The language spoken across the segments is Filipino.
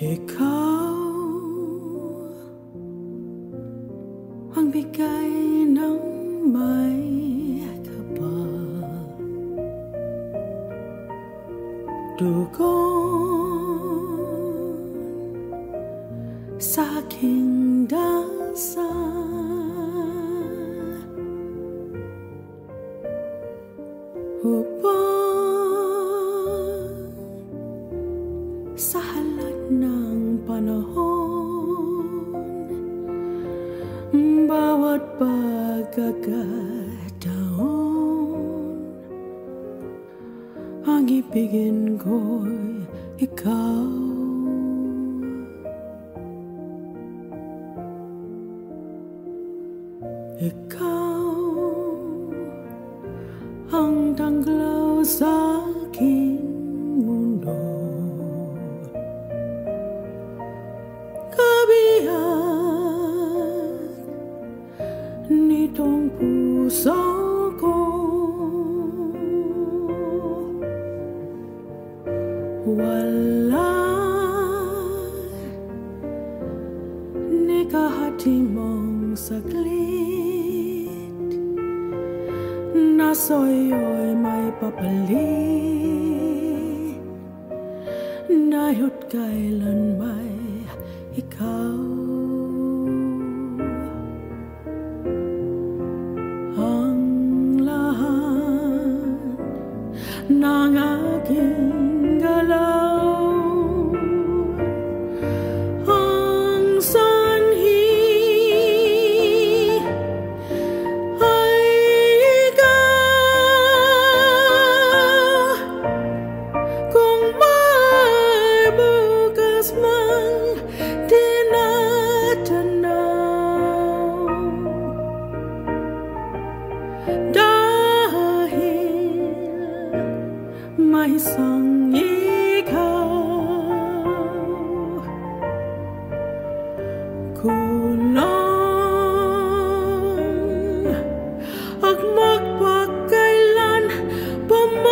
Ikaw sa aking dasal. Upang sa halat ng panahon Bawat pagkakataon Ang ibigin ko'y ikaw Ikaw ang tanglaw sa aking mundo. Kabiyak nitong puso ko. Wala ni kahati mong saglit Na sa'yo'y may papalit. Nayo't kailan may ikaw isang ikaw. Kulang at magpakailan paman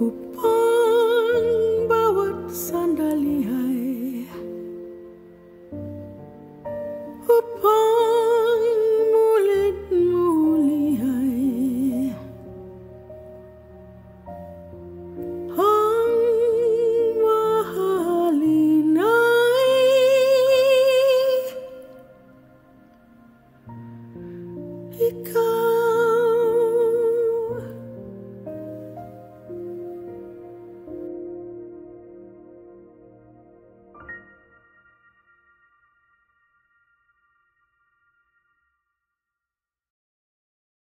Upang